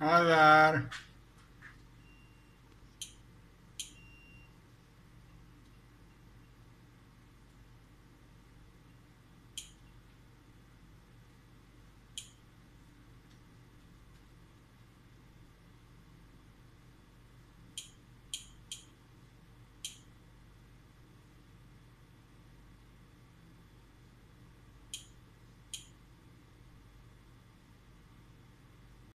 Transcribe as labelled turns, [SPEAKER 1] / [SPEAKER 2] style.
[SPEAKER 1] a dar.